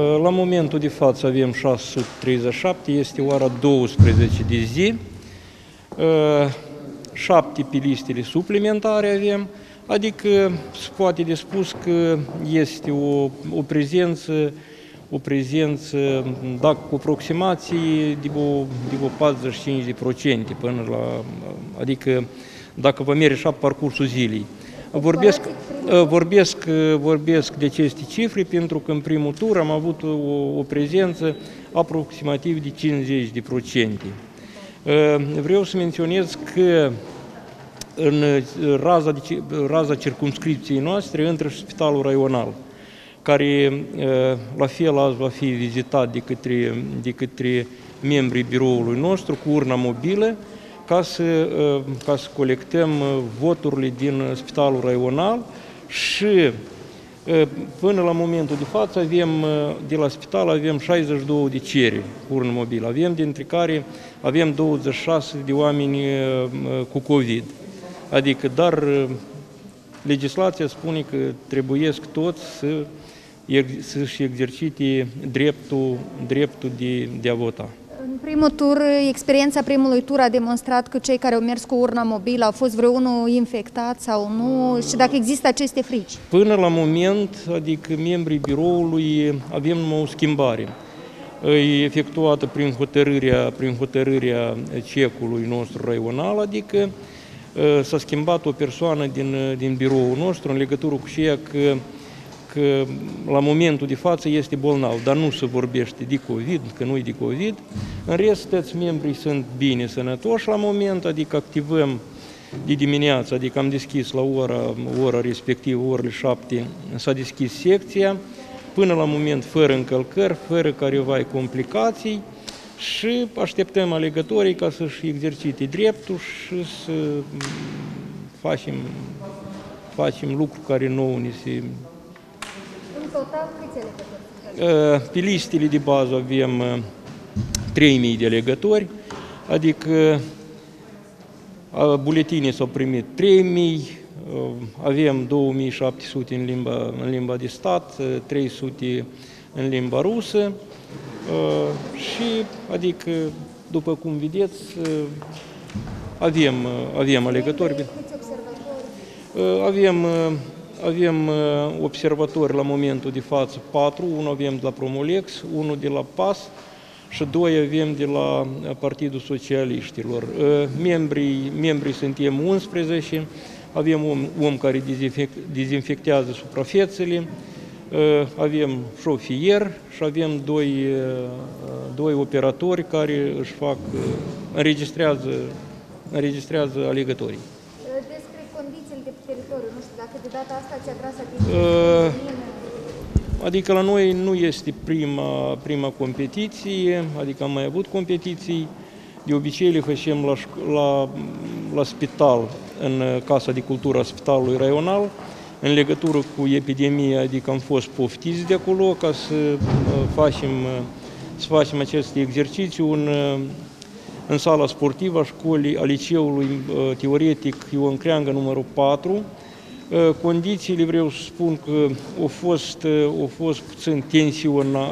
La momentul de față avem 637, este ora 12 de zi, șapte pe listele suplimentare avem, adică se poate de spus că este o, o prezență o prezență, dacă cu aproximații, de o, de o 45% până la, adică dacă vă merge așa parcursul zilei. Vorbesc, vorbesc, vorbesc de aceste cifre pentru că în primul tur am avut o, o prezență aproximativ de 50%. Vreau să menționez că în raza, de, raza circumscripției noastre între spitalul raional, care la fel azi va fi vizitat de către, de către membrii biroului nostru cu urna mobilă, ca să, ca să colectăm voturile din spitalul raional și până la momentul de față avem, de la spital avem 62 de cereri cu urnă mobilă, avem dintre care avem 26 de oameni cu COVID. Adică, dar legislația spune că trebuiesc toți să să-și exercite dreptul, dreptul de, de a vota. În primul tur, experiența primului tur a demonstrat că cei care au mers cu urna mobilă au fost vreunul infectat sau nu și dacă există aceste frici. Până la moment, adică membrii biroului, avem o schimbare e efectuată prin hotărârea, prin hotărârea cecului nostru raional, adică s-a schimbat o persoană din, din biroul nostru în legătură cu ceea că că la momentul de față este bolnav, dar nu se vorbește de COVID, că nu e de COVID. În rest, toți membrii sunt bine sănătoși la moment, adică activăm de dimineață, adică am deschis la ora, ora respectivă, orele 7, s-a deschis secția, până la moment fără încălcări, fără careva complicații și așteptăm alegătorii ca să-și exercite dreptul și să facem, facem lucruri care nouă ni se total câți alegători? Pe listele de bază avem 3.000 de alegători, adică buletinii s-au primit 3.000, avem 2700 în limba, în limba de stat, 300 în limba rusă și, adică, după cum vedeți, avem, avem alegători. Avem avem uh, observatori la momentul de față patru, unul avem de la Promolex, unul de la PAS și doi avem de la Partidul Socialiștilor. Uh, membrii, membrii suntem 11, avem un om care dezinfectează suprafețele, uh, avem șofier și avem doi, doi operatori care își fac, înregistrează, înregistrează alegătorii condițiile de pe teritoriu? Nu știu, dacă de data asta ți-a tras atenție? Adică la noi nu este prima, prima competiție, adică am mai avut competiții. De obicei le facem la, la, la spital, în Casa de Cultură a Spitalului Raional, în legătură cu epidemia, adică am fost poftiți de acolo ca să facem, să facem acest exercițiu în în sala sportivă a școlii, a liceului uh, teoretic Ion Creangă numărul 4. Uh, condițiile vreau să spun că au fost, uh, au fost puțin tensiona,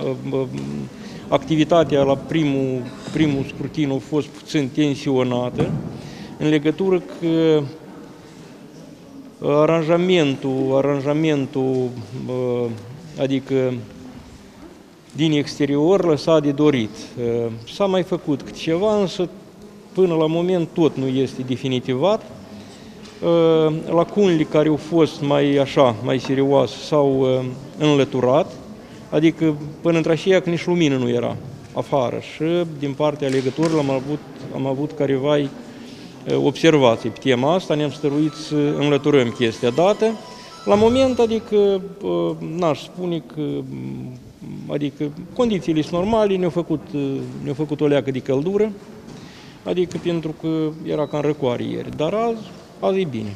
activitatea la primul, primul scrutin a fost puțin tensionată în legătură că aranjamentul, aranjamentul adică din exterior lăsat de dorit. S-a mai făcut câte ceva, însă până la moment tot nu este definitivat. Lacunile care au fost mai așa, mai serioase, s-au înlăturat, adică până între aceea că nici lumină nu era afară și din partea alegătorilor am avut, am avut careva observații pe tema asta, ne-am stăruit să înlăturăm chestia dată. La moment, adică, n-aș spune că adică condițiile sunt normale, ne-au făcut, ne făcut o leacă de căldură, adică pentru că era cam răcoare ieri, dar azi, azi e bine.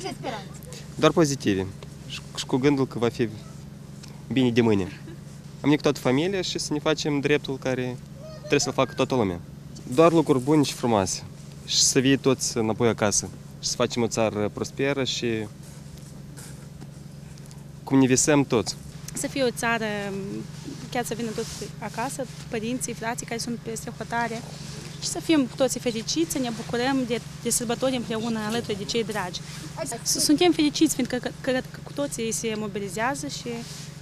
Ce speranțe? Doar pozitive și cu gândul că va fi bine de mâine. Am venit cu toată familia și să ne facem dreptul care trebuie să-l facă toată lumea. Doar lucruri bune și frumoase și să vie toți înapoi acasă și să facem o țară prosperă și cum ne visăm toți. Să fie o țară, chiar să vină toți acasă, părinții, frații care sunt peste hotare și să fim cu toții fericiți, să ne bucurăm de, de sărbători împreună alături de cei dragi. Suntem fericiți, fiindcă cred că cu toții se mobilizează și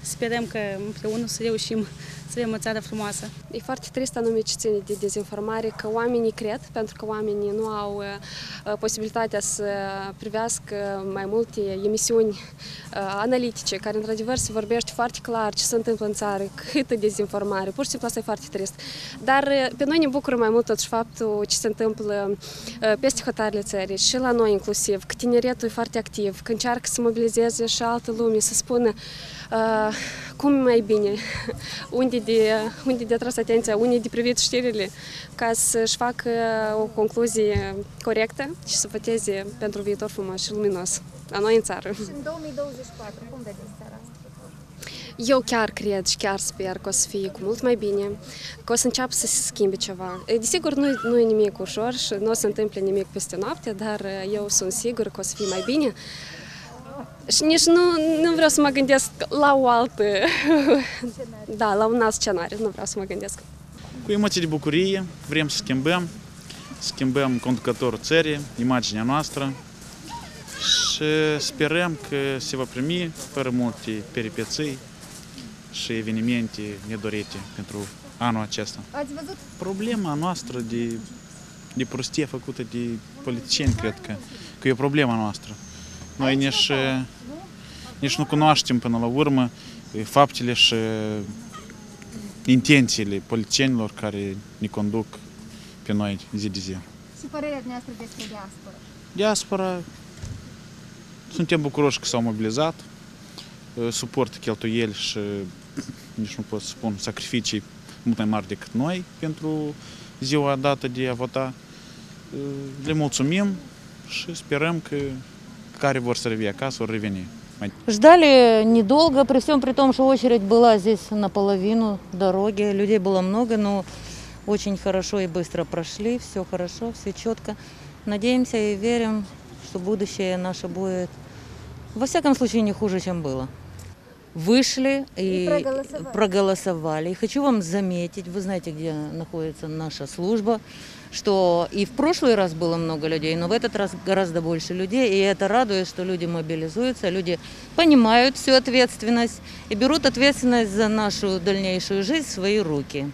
sperăm că împreună să reușim să avem o țară frumoasă. E foarte trist anume ce ține de dezinformare, că oamenii cred, pentru că oamenii nu au uh, posibilitatea să privească mai multe emisiuni uh, analitice, care într-adevăr se vorbește foarte clar ce se întâmplă în țară, câtă dezinformare, pur și simplu asta e foarte trist. Dar uh, pe noi ne bucură mai mult totuși faptul ce se întâmplă uh, peste hotarele țării și la noi inclusiv, că tineretul e foarte activ, că încearcă să mobilizeze și altă lume, să spună uh, cum mai bine, unde de, unde de atras atenția, unde de privit știrile, ca să-și facă o concluzie corectă și să voteze pentru viitor frumos și luminos la noi în țară. Și în 2024, cum vedeți țara asta? Eu chiar cred și chiar sper că o să fie cu mult mai bine, că o să înceapă să se schimbe ceva. Desigur, nu, nu e nimic ușor și nu o să întâmple nimic peste noapte, dar eu sunt sigur că o să fie mai bine. Și nici nu, nu vreau să mă gândesc la o altă, da, la un alt scenariu, nu vreau să mă gândesc. Cu emoții de bucurie, vrem să schimbăm, schimbăm conducătorul țării, imaginea noastră și sperăm că se va primi fără multe peripeții și evenimente nedorite pentru anul acesta. Ați văzut Problema noastră de, de prostie făcută de politicieni, cred că, că e o problema noastră. Noi nici, nici nu cunoaștem până la urmă faptele și intențiile politicienilor care ne conduc pe noi zi de zi. și părerea noastră despre diaspora? Diaspora, suntem bucuroși că s-au mobilizat, suportă cheltuieli și nici nu pot să spun sacrificii mult mai mari decât noi pentru ziua dată de a vota. Le mulțumim și sperăm că care vor să revie acasă vor reveni. Ждали недолго, при всем при том, что очередь была здесь наполовину дороги. Людей было много, но очень хорошо и быстро прошли. Все хорошо, все четко. Надеемся и верим, что будущее наше будет, во всяком случае, не хуже, чем было. Вышли и, И проголосовали. проголосовали. И хочу вам заметить, вы знаете, где находится наша служба, что и в прошлый раз было много людей, но в этот раз гораздо больше людей. И это радует, что люди мобилизуются, люди poнимают всю ответственность и берут ответственность за нашу дальнейшую жизнь в свои руки.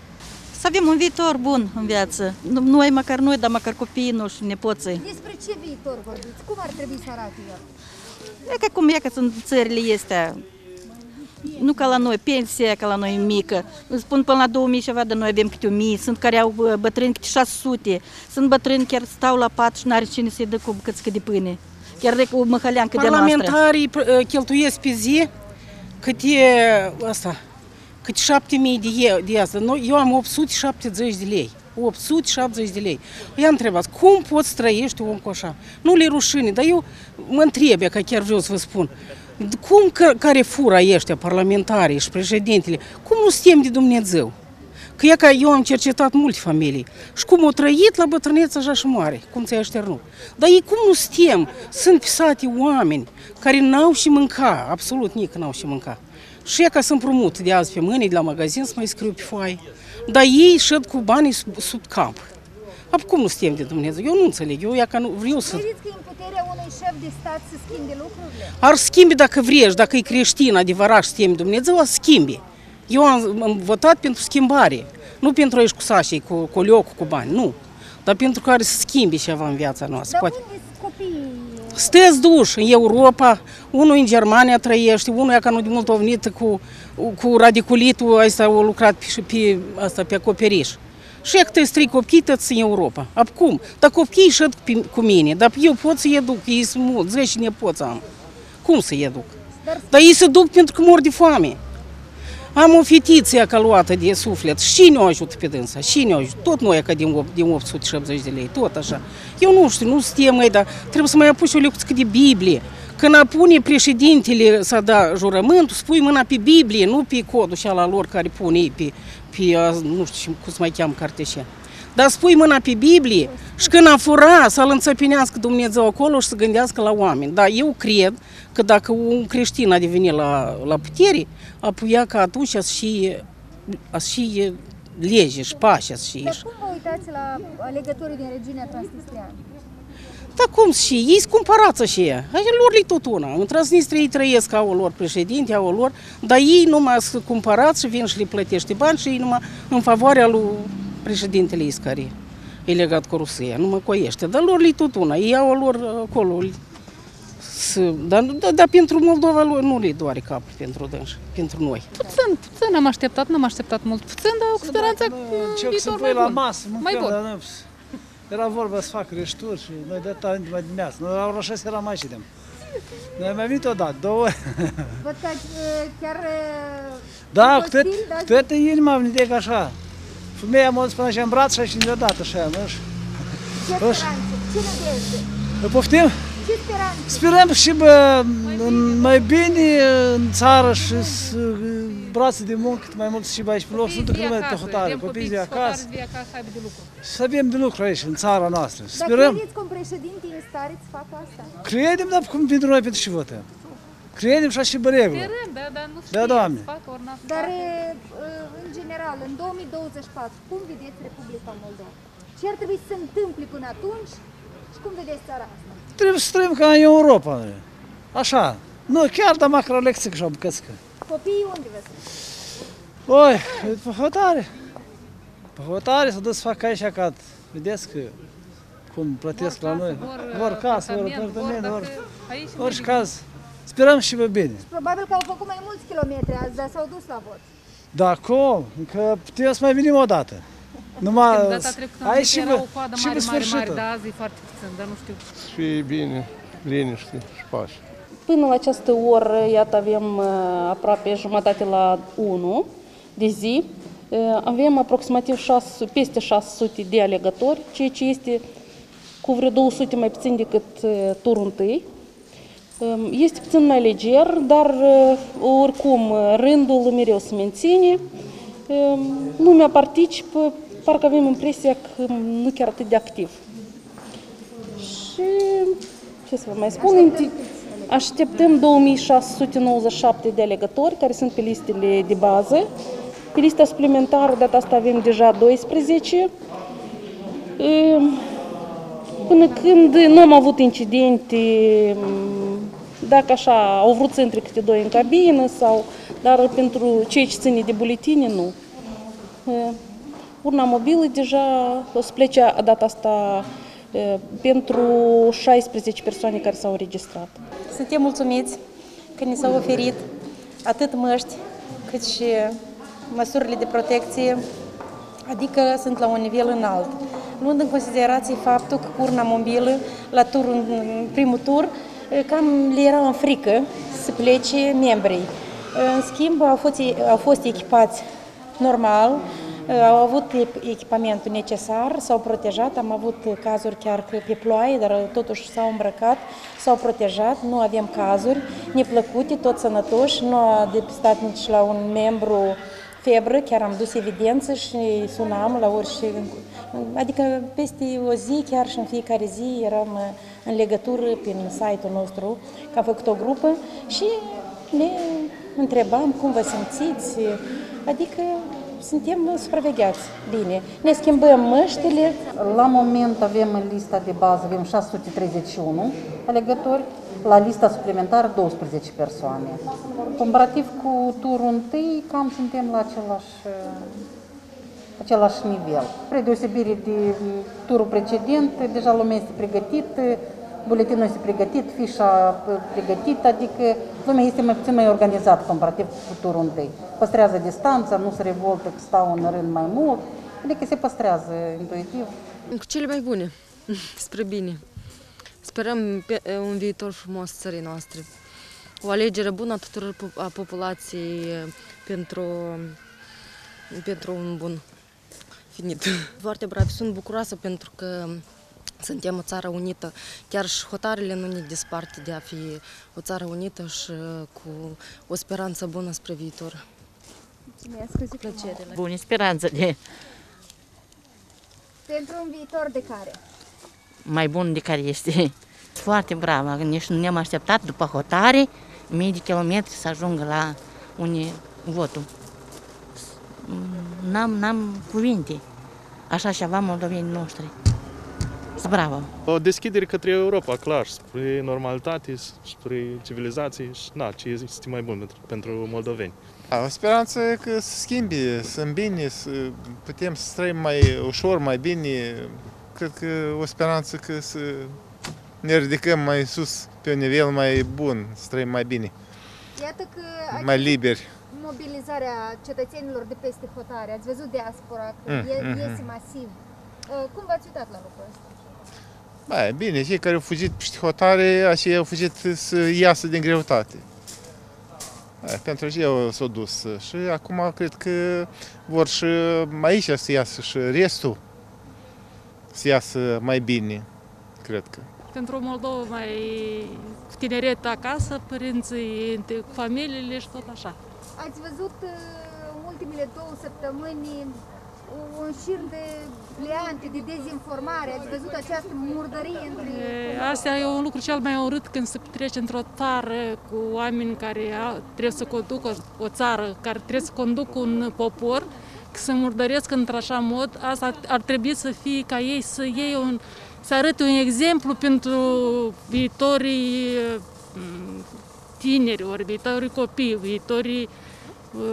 Să avem un viitor bun în viață. Nu Noi, măcar noi, dar măcar copiii noștri, nepoții. Despre ce viitor vorbiți? Cum ar trebui să arate el? E ca cum e că sunt țările. Nu ca la noi, pensia ca la noi e mică. Îmi Spun până la 2000 ceva de noi avem câte 1000, sunt care au bă, bătrâni câte 600, sunt bătrâni chiar stau la pat și n-are cine să-i dă cu bucățică de pâine. Chiar de o măhăleancă de noastră. Parlamentarii uh, cheltuiesc pe zi câte, asta, câte 7000 de, e- de asta. Noi, eu am 870 de lei. 870 de lei. I-am întrebat, cum poți să trăiești om cu așa? Nu le rușine, dar eu mă întreb, că chiar vreau să vă spun, cum că, care fură ăștia, parlamentarii și președintele, cum nu suntem de Dumnezeu? Că e ca eu am cercetat multe familii și cum au trăit la bătrânețe așa și mare, cum ți-ai așternut. Dar ei cum nu suntem? Sunt pisate oameni care n-au și mânca, absolut nici n-au și mânca. Și e ca să împrumut de azi pe mâine de la magazin să mai scriu pe foaie. Dar ei șed cu banii sub, sub cap. Ap cum nu suntem de Dumnezeu? Eu nu înțeleg. Eu ia ca nu vreau să... Credeți că e în puterea unui șef de stat să schimbe lucrurile? Ar schimbi dacă vrei, dacă e creștin adevărat și să temi Dumnezeu, ar schimbi. Eu am, am votat pentru schimbare. Nu pentru aici cu sașii, cu, cu liocul, cu bani, nu. Dar pentru care să schimbi ceva în viața noastră. Dar Poate. unde sunt copiii? Sunteți duși în Europa, unul în Germania trăiește, unul e ca nu de mult a venit cu, cu radiculitul, ăsta a lucrat pe, pe, asta, pe acoperiș. Și că te stric copiii tăți în Europa. Ap cum? Dar copiii șed pe- cu mine, dar eu pot să-i educ, ei sunt mulți, 10 nepoți am. Cum să-i educ? Dar- Dar ei se duc pentru că mor de foame. Am o fetiță ea luată de suflet. Și cine o ajută pe dânsa? Cine o ajută? Tot noi ca din, op- din 870 de lei, tot așa. Eu nu știu, nu suntem mai, dar trebuie să mai apuci o lecție de Biblie. Când apune președintele să da jurământul, spui mâna pe Biblie, nu pe codul și ala lor care pune ei pe, pe a, nu știu cum se mai cheamă cartea așa. Dar spui mâna pe Biblie și când a fura să-L înțepinească Dumnezeu acolo și să gândească la oameni. Dar eu cred că dacă un creștin a devenit la, la putere, apuia că atunci să și, să și lege și pași să și Dar cum vă uitați la alegătorii din regiunea Transnistria? Dar cum și ei sunt cumpărați și ea. Așa lor li tot una. În Transnistria ei trăiesc, au lor președinte, au lor, dar ei numai sunt cumpărați și vin și le plătește bani și ei numai în favoarea lui președintele Iscari. E legat cu Rusia, numai cu eștia. Dar lor li tot una. Ei au lor acolo. Să, dar, dar, dar, pentru Moldova lor nu le doare capul pentru dânși, pentru noi. Puțin, puțin am așteptat, n-am așteptat mult puțin, dar cu speranța că Încerc să viitor pui mai la bun. masă, Mai mâncăm, bun. dar nu... Era vorba să fac reșturi și noi de talent mai dimineață. Noi la ora 6 eram mai și de Noi am mai venit odată, două ori. Văd că uh, chiar uh, Da, cu cu toate, stil, da? cu toate inima am venit ca așa. Femeia m-a dus până așa în braț și deodată așa, nu știu. ce Își- speranțe, ce nădejde, Îl Poftim? Ce speranțe. Sperăm și bă, în- mai bine în țară și să, brațe de muncă, cât mai mult și bă, aici pe loc, sunt Copiii cât mai acasă, hotare, vrem copiii de copii acasă. sfătari de acasă să aibă de lucru. Să avem de lucru aici, în țara noastră. Dar Sperăm. credeți că un președinte e în stare să facă asta? Credem, dar cum pentru noi pentru și votăm. Credem și așa și regulă. Sperăm, da, dar nu știu Da, Doamne. să facă ori n-a să Dar, facă. uh, în general, în 2024, cum vedeți Republica Moldova? Ce ar trebui să se întâmple până atunci și cum vedeți țara asta? Trebuie să trăim ca în Europa. noi. Așa. Nu, chiar da macro lecție că și-o bucățică. Copiii unde vă sunt? Oi, pe hotare. Pe hotare să dus să fac aici ca vedeți că cum plătesc la noi. Vor casă, vor apartament, vor, Aici orice caz. Sperăm și pe bine. Probabil că au făcut mai mulți kilometri azi, dar s-au dus la vot. Da, cum? Că putem să mai venim o dată. Numai Data trecută am aici zis și că era pe, o coadă și mare, pe mare, mare, sfârșitul. dar azi e foarte puțin, dar nu știu. și bine, liniște și pace. Până la această oră, iată, avem uh, aproape jumătate la 1 de zi. Uh, Avem aproximativ 6, peste 600 de alegători, ceea ce este cu vreo 200 mai puțin decât uh, turul întâi. Um, Este puțin mai leger, dar uh, oricum uh, rândul mereu se menține. Um, Lumea participă, parcă avem impresia că nu chiar atât de activ. Și ce să vă mai spun, Așteptăm, așteptăm 2697 de alegători care sunt pe listele de bază. Pe lista suplimentară, data asta avem deja 12. Ehm, Până când nu am avut incidente, m, dacă așa au vrut să intre câte doi în cabină sau, dar pentru cei ce ține de buletine, nu. E, Urna mobilă deja o să plece data asta e, pentru 16 persoane care s-au înregistrat. Suntem mulțumiți că ni s-au oferit atât măști cât și măsurile de protecție, adică sunt la un nivel înalt. Luând în considerație faptul că cu urna mobilă, la turul, în primul tur, cam le era în frică să plece membrii. În schimb, au fost, au fost echipați normal, au avut echipamentul necesar, s-au protejat, am avut cazuri chiar că pe ploaie, dar totuși s-au îmbrăcat, s-au protejat, nu avem cazuri neplăcute, tot sănătoși, nu a depistat nici la un membru febră, chiar am dus evidență și sunam la orice, adică peste o zi, chiar și în fiecare zi eram în legătură prin site-ul nostru, că am făcut o grupă și ne întrebam cum vă simțiți, adică suntem supravegheați bine. Ne schimbăm măștile. La moment avem în lista de bază, avem 631 alegători, la lista suplimentară 12 persoane. Comparativ cu turul întâi, cam suntem la același, același nivel. Spre deosebire de turul precedent, deja lumea este pregătită, buletinul este pregătit, fișa pregătită, adică lumea este mai puțin mai organizat comparativ cu turul întâi. Păstrează distanța, nu se revoltă că stau în rând mai mult, adică se păstrează intuitiv. Cu cele mai bune, spre bine. Sperăm pe un viitor frumos țării noastre. O alegere bună a tuturor a populației pentru, pentru un bun finit. Foarte bravi, sunt bucuroasă pentru că suntem o țară unită. Chiar și hotarele nu ne desparte de a fi o țară unită și cu o speranță bună spre viitor. Mulțumesc, Plăcere. Bune speranță de Pentru un viitor de care? mai bun de care este. Foarte bravă, nici nu ne-am așteptat după hotare, mii de kilometri să ajungă la unde votul. N-am, n-am cuvinte. Așa ceva moldovenii noștri. Sunt bravă. O deschidere către Europa, clar, spre normalitate, spre civilizație și na, ce este mai bun pentru, pentru moldoveni. Da, o speranță că să schimbi, să bine, să putem să trăim mai ușor, mai bine. Cred că o speranță că să ne ridicăm mai sus, pe un nivel mai bun, să trăim mai bine, Iată că mai această liberi. mobilizarea cetățenilor de peste hotare, ați văzut diaspora, că Mm, ie- mhm. iese masiv. Uh, Cum v-ați uitat la lucrul ăsta? Ba, bine, cei care au fugit peste hotare, așa au fugit să iasă din greutate. Da, pentru că eu s-au dus și acum cred că vor și aici să iasă și restul să iasă mai bine, cred că. Pentru o Moldova mai cu tineret acasă, părinții, cu familiile și tot așa. Ați văzut uh, în ultimele două săptămâni un șir de pleante, de dezinformare, ați văzut această murdărie între... E, Asta e un lucru cel mai urât când se petrece într-o țară cu oameni care au- trebuie să conducă o țară, care trebuie să conducă un popor, că se murdăresc într-așa mod, asta ar- ar trebui să fie ca ei să iei un, să arate un exemplu pentru viitorii mm, tineri, ori viitorii copii, viitorii, uh,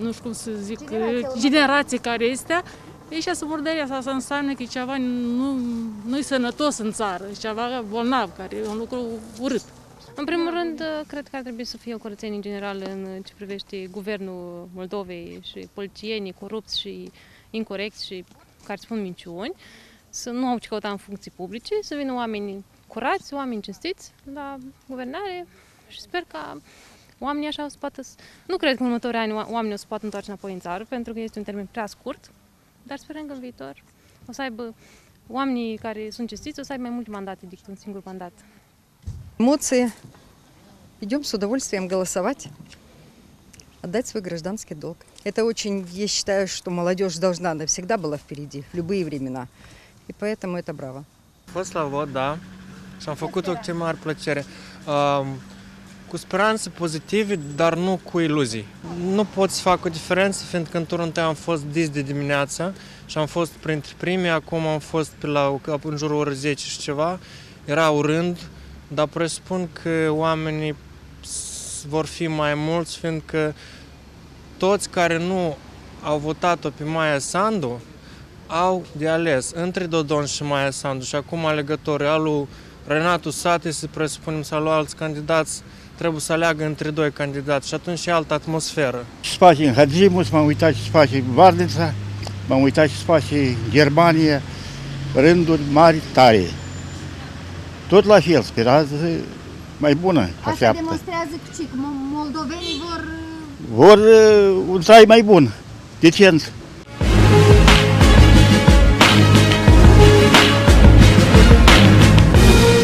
nu știu cum să zic, Generația generații care este, ei și să murdăria asta, asta înseamnă că e ceva nu, nu-i sănătos în țară, e ceva bolnav, care e un lucru urât. În primul rând, cred că ar trebui să fie o curățenie în general în ce privește guvernul Moldovei și politicienii corupți și incorrecți și care spun minciuni, să nu au ce căuta în funcții publice, să vină oameni curați, oameni cinstiți la guvernare și sper ca oamenii așa o să poată... să- Nu cred că în următorii ani oa- oamenii o să poată întoarce înapoi în țară, pentru că este un termen prea scurt, dar sperăm că în viitor o să aibă oamenii care sunt cinstiți, o să aibă mai multe mandate decât un singur mandat. Эмоции. Идем с удовольствием голосовать, отдать свой гражданский долг. Это очень, я считаю, что молодежь должна навсегда была впереди, в любые времена. И поэтому это браво. Am fost la vot, da, și am făcut-o cu cea mai mare plăcere. Um, cu speranțe pozitive, dar nu cu iluzii. Nu pot să fac o diferență, fiindcă în turul întâi am fost dis de dimineață și am fost printre primii, acum am fost pe la, în jurul orei 10 și ceva. Era urând, dar presupun că oamenii s- vor fi mai mulți, fiindcă toți care nu au votat-o pe Maia Sandu au de ales între Dodon și Maia Sandu și acum alegătorii al lui Renatu Sate, să presupunem să luat alți candidați, trebuie să aleagă între doi candidați și atunci e altă atmosferă. Ce se face în Hadzimus, m-am uitat ce se face în Varnița, m-am uitat ce se face în Germania, rânduri mari tare. Tot la fel, speranță mai bună Asta așteaptă. demonstrează că ci, că mo- moldovenii vor Vor uh, un trai mai bun, decent.